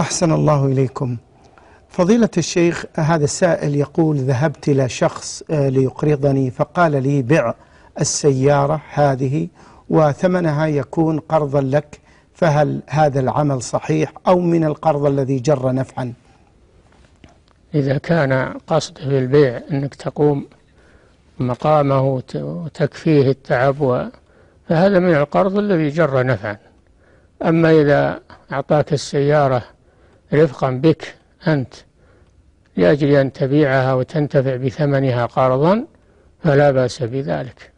أحسن الله إليكم. فضيلة الشيخ هذا السائل يقول ذهبت إلى شخص آه، ليقرضني فقال لي بع السيارة هذه وثمنها يكون قرضا لك فهل هذا العمل صحيح أو من القرض الذي جر نفعا؟ إذا كان قصده البيع أنك تقوم مقامه وتكفيه التعب فهذا من القرض الذي جر نفعا. أما إذا أعطاك السيارة رفقا بك أنت لأجل أن تبيعها وتنتفع بثمنها قرضا فلا بأس بذلك.